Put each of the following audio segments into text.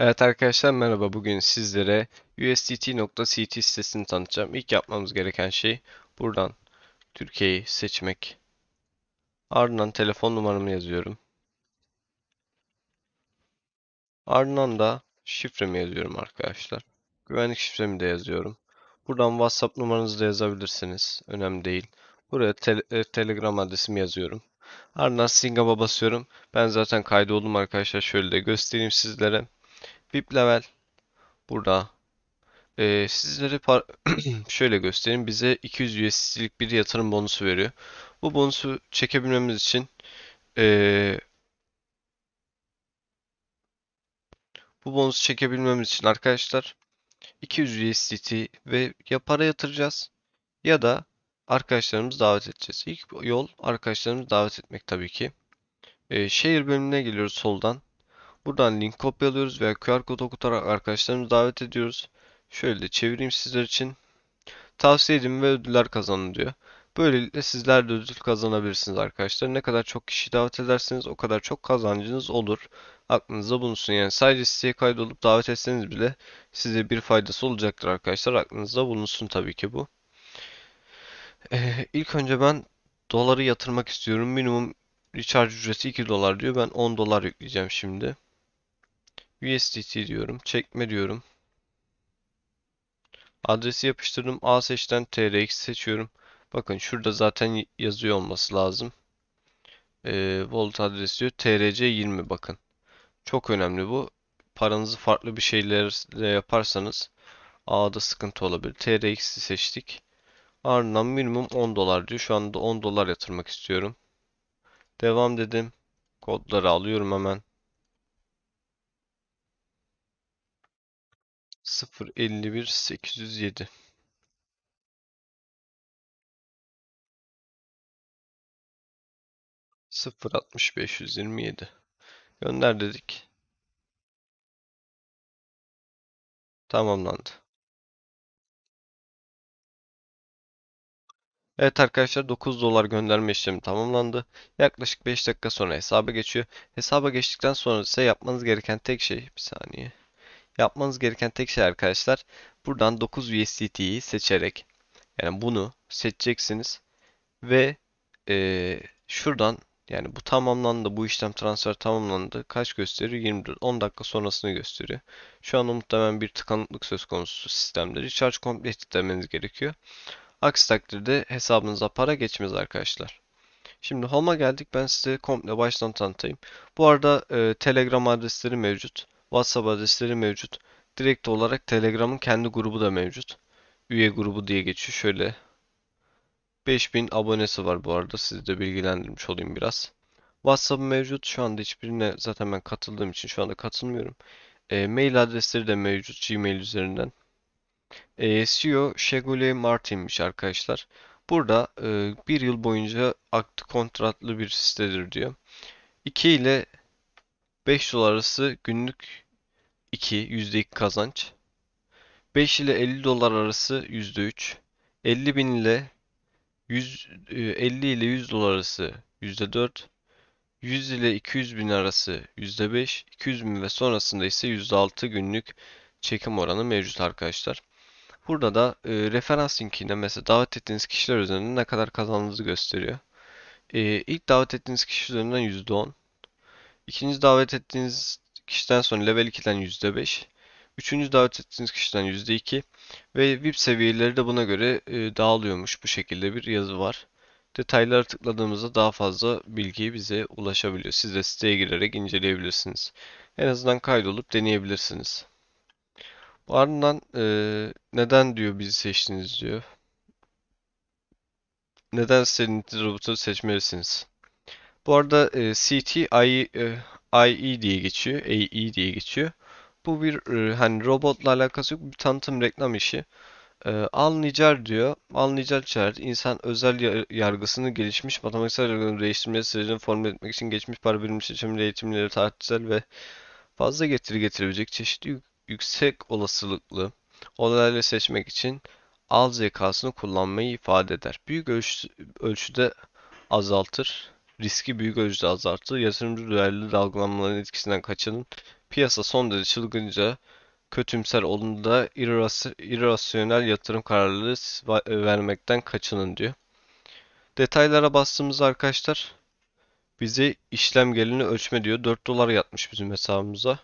Evet arkadaşlar merhaba. Bugün sizlere USDT.CT sitesini tanıtacağım. İlk yapmamız gereken şey buradan Türkiye'yi seçmek. Ardından telefon numaramı yazıyorum. Ardından da şifremi yazıyorum arkadaşlar. Güvenlik şifremi de yazıyorum. Buradan WhatsApp numaranızı da yazabilirsiniz. Önemli değil. Buraya te e, Telegram adresimi yazıyorum. Ardından Singap'a basıyorum. Ben zaten kaydoldum arkadaşlar. Şöyle de göstereyim sizlere. VIP level burada Ee, sizlere şöyle göstereyim. Bize 200 USD'lik bir yatırım bonusu veriyor. Bu bonusu çekebilmemiz için ee, bu bonusu çekebilmemiz için arkadaşlar 200 USDT ve ya para yatıracağız ya da arkadaşlarımızı davet edeceğiz. İlk yol arkadaşlarımızı davet etmek tabii ki. Ee, şehir bölümüne geliyoruz soldan. Buradan link kopyalıyoruz veya QR kod okutarak arkadaşlarımızı davet ediyoruz. Şöyle çevireyim sizler için. Tavsiye edin ve ödüller kazanın diyor. Böylelikle sizler de ödül kazanabilirsiniz arkadaşlar. Ne kadar çok kişi davet ederseniz o kadar çok kazancınız olur. Aklınızda bulunsun. Yani sadece siteye kaydolup davet etseniz bile size bir faydası olacaktır arkadaşlar. Aklınızda bulunsun tabii ki bu. Ee, ilk önce ben doları yatırmak istiyorum. Minimum recharge ücreti 2 dolar diyor. Ben 10 dolar yükleyeceğim şimdi. USDT diyorum. Çekme diyorum. Adresi yapıştırdım. A seçten TRX seçiyorum. Bakın şurada zaten yazıyor olması lazım. Ee, wallet adresi diyor. TRC 20 bakın. Çok önemli bu. Paranızı farklı bir şeylerle yaparsanız A'da sıkıntı olabilir. TRX'i seçtik. Ardından minimum 10 dolar diyor. Şu anda 10 dolar yatırmak istiyorum. Devam dedim. Kodları alıyorum hemen. 051 807 060 527 Gönder dedik. Tamamlandı. Evet arkadaşlar 9 dolar gönderme işlemi tamamlandı. Yaklaşık 5 dakika sonra hesaba geçiyor. Hesaba geçtikten sonra ise yapmanız gereken tek şey bir saniye. Yapmanız gereken tek şey arkadaşlar buradan 9 USDT'yi seçerek yani bunu seçeceksiniz ve eee, şuradan yani bu tamamlandı bu işlem transfer tamamlandı kaç gösteriyor 24 10 dakika sonrasını gösteriyor. Şu anda muhtemelen bir tıkanıklık söz konusu sistemde. Recharge complete demeniz gerekiyor. Aksi takdirde hesabınıza para geçmez arkadaşlar. Şimdi Home'a geldik. Ben size komple baştan tanıtayım. Bu arada e, Telegram adresleri mevcut. WhatsApp adresleri mevcut. Direkt olarak Telegram'ın kendi grubu da mevcut. Üye grubu diye geçiyor. Şöyle 5000 abonesi var bu arada. Sizi de bilgilendirmiş olayım biraz. WhatsApp mevcut. Şu anda hiçbirine zaten ben katıldığım için şu anda katılmıyorum. E, mail adresleri de mevcut Gmail üzerinden. E, CEO Şegule Martin'miş arkadaşlar. Burada e, bir yıl boyunca aktif kontratlı bir sitedir diyor. 2 ile 5 dolar arası günlük 2 %2 kazanç. 5 ile 50 dolar arası %3. 50 bin ile 100, e, 50 ile 100 dolar arası %4. 100 ile 200 bin arası %5. 200 bin ve sonrasında ise %6 günlük çekim oranı mevcut arkadaşlar. Burada da e, referans linkine mesela davet ettiğiniz kişiler üzerinden ne kadar kazandığınızı gösteriyor. E, ilk davet ettiğiniz kişi üzerinden %10. İkinci davet ettiğiniz kişiden sonra level 2'den %5. Üçüncü davet ettiğiniz kişiden %2. Ve VIP seviyeleri de buna göre e, dağılıyormuş. Bu şekilde bir yazı var. Detaylara tıkladığımızda daha fazla bilgi bize ulaşabiliyor. Siz de siteye girerek inceleyebilirsiniz. En azından kaydolup deneyebilirsiniz. Ardından e, neden diyor bizi seçtiniz diyor. Neden Serenity robotu seçmelisiniz? Bu arada e, CT IE, e, IE diye geçiyor. AE diye geçiyor. Bu bir e, hani robotla alakası yok. Bir tanıtım reklam işi. E, Al Nicer diyor. Al Nicer çağır. İnsan özel ya- yargısını gelişmiş matematiksel yargılarını değiştirmeye sürecini formüle etmek için geçmiş para birimi seçimleri, eğitimleri, tarihsel ve fazla getiri getirebilecek çeşitli yük- yüksek olasılıklı olayları seçmek için al zekasını kullanmayı ifade eder. Büyük ölçü- ölçüde azaltır. Riski büyük ölçüde azaltır. Yatırımcı duyarlılığı dalgalanmaların etkisinden kaçının Piyasa son derece çılgınca kötümser olduğunda irras- irrasyonel yatırım kararları vermekten kaçının diyor. Detaylara bastığımızda arkadaşlar bize işlem gelini ölçme diyor. 4 dolar yatmış bizim hesabımıza.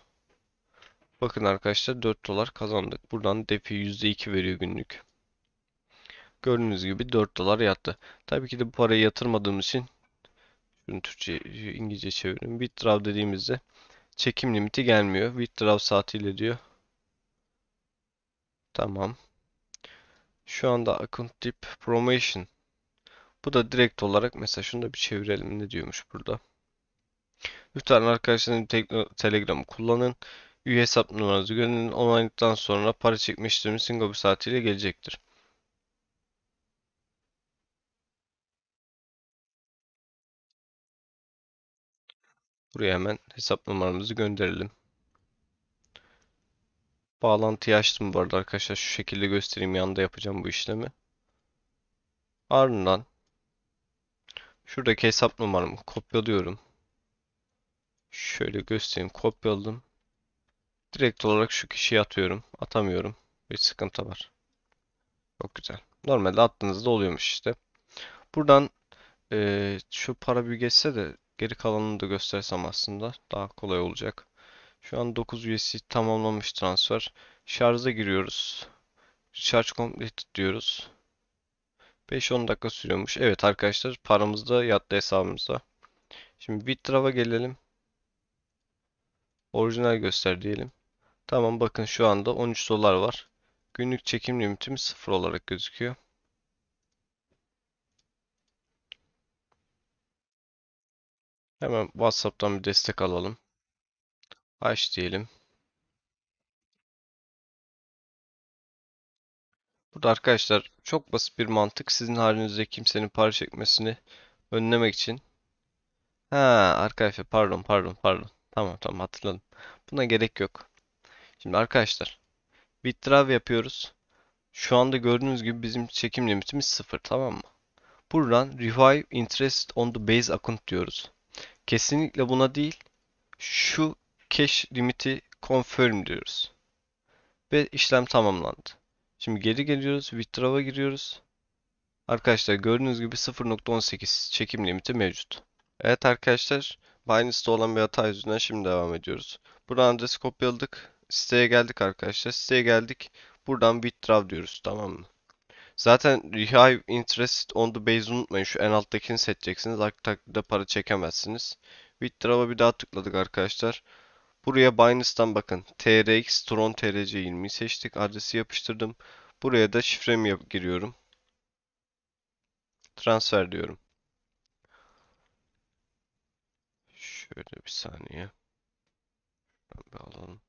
Bakın arkadaşlar 4 dolar kazandık. Buradan DeFi %2 veriyor günlük. Gördüğünüz gibi 4 dolar yattı. Tabii ki de bu parayı yatırmadığımız için şunu Türkçe İngilizce çevirin. Withdraw dediğimizde çekim limiti gelmiyor. Withdraw saatiyle diyor. Tamam. Şu anda account tip promotion. Bu da direkt olarak mesela şunu da bir çevirelim ne diyormuş burada. Lütfen arkadaşların Telegram'ı kullanın. Üye hesap numaranızı gönderin. Onayladıktan sonra para çekme işlemi Singapur saatiyle gelecektir. Buraya hemen hesap numaramızı gönderelim. Bağlantıyı açtım bu arada arkadaşlar. Şu şekilde göstereyim. Yanında yapacağım bu işlemi. Ardından şuradaki hesap numaramı kopyalıyorum. Şöyle göstereyim. Kopyaladım. Direkt olarak şu kişiye atıyorum. Atamıyorum. Bir sıkıntı var. Çok güzel. Normalde attığınızda oluyormuş işte. Buradan e, şu para bir de geri kalanını da göstersem aslında daha kolay olacak. Şu an 9 üyesi tamamlamış transfer. Şarja giriyoruz. Recharge completed diyoruz. 5-10 dakika sürüyormuş. Evet arkadaşlar paramız da yattı hesabımıza. Şimdi withdraw'a gelelim. Orijinal göster diyelim. Tamam bakın şu anda 13 dolar var. Günlük çekim limitimiz 0 olarak gözüküyor. Hemen WhatsApp'tan bir destek alalım. Aç diyelim. Burada arkadaşlar çok basit bir mantık. Sizin halinizde kimsenin para çekmesini önlemek için. Ha arkadaşlar pardon pardon pardon. Tamam tamam hatırladım. Buna gerek yok. Şimdi arkadaşlar withdraw yapıyoruz. Şu anda gördüğünüz gibi bizim çekim limitimiz 0 tamam mı? Buradan revive interest on the base account diyoruz. Kesinlikle buna değil. Şu cash limiti confirm diyoruz. Ve işlem tamamlandı. Şimdi geri geliyoruz. Withdraw'a giriyoruz. Arkadaşlar gördüğünüz gibi 0.18 çekim limiti mevcut. Evet arkadaşlar Binance'da olan bir hata yüzünden şimdi devam ediyoruz. Buradan adresi kopyaladık. Siteye geldik arkadaşlar. Siteye geldik. Buradan withdraw diyoruz tamam mı? Zaten rehive interest on the base unutmayın. Şu en alttakini seçeceksiniz. Aksi takdirde para çekemezsiniz. Withdraw'a bir daha tıkladık arkadaşlar. Buraya Binance'dan bakın. TRX Tron TRC20'yi seçtik. Adresi yapıştırdım. Buraya da şifremi giriyorum. Transfer diyorum. Şöyle bir saniye. Bir alalım.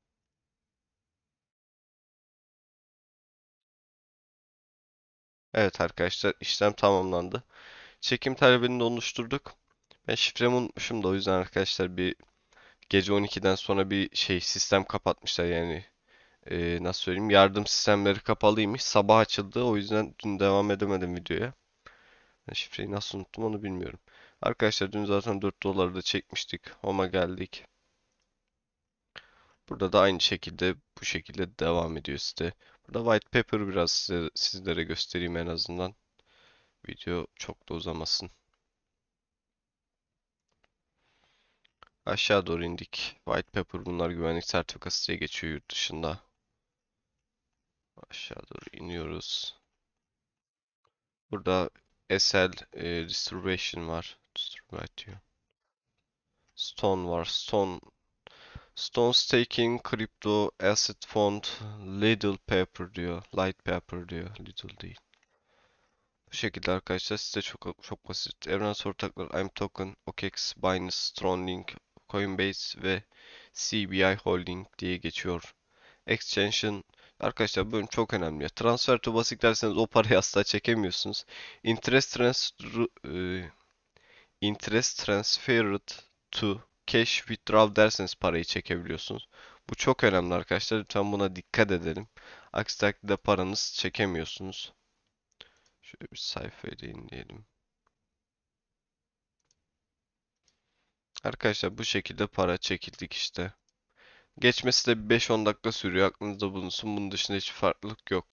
Evet arkadaşlar işlem tamamlandı. Çekim talebini de oluşturduk. Ben şifremi unutmuşum da o yüzden arkadaşlar bir gece 12'den sonra bir şey sistem kapatmışlar yani e, nasıl söyleyeyim yardım sistemleri kapalıymış. Sabah açıldı o yüzden dün devam edemedim videoya. Ben şifreyi nasıl unuttum onu bilmiyorum. Arkadaşlar dün zaten 4 doları da çekmiştik. Home'a geldik. Burada da aynı şekilde bu şekilde devam ediyor site. Burada white paper biraz size, sizlere göstereyim en azından. Video çok da uzamasın. Aşağı doğru indik. White paper bunlar güvenlik sertifikası diye geçiyor yurt dışında. Aşağı doğru iniyoruz. Burada SL e, distribution var. Distribute Stone var. Stone Stone Staking Crypto Asset Fund Little Paper diyor. Light Paper diyor. Little değil. Bu şekilde arkadaşlar size çok çok basit. Evrensel ortaklar I'm Token, OKEx, Binance, Stronglink, Coinbase ve CBI Holding diye geçiyor. Extension Arkadaşlar bu çok önemli. Transfer to basic derseniz o parayı asla çekemiyorsunuz. Interest transfer interest transferred to cash withdraw derseniz parayı çekebiliyorsunuz. Bu çok önemli arkadaşlar. Lütfen buna dikkat edelim. Aksi takdirde paranız çekemiyorsunuz. Şöyle bir sayfayı da indirelim. Arkadaşlar bu şekilde para çekildik işte. Geçmesi de bir 5-10 dakika sürüyor. Aklınızda bulunsun. Bunun dışında hiçbir farklılık yok.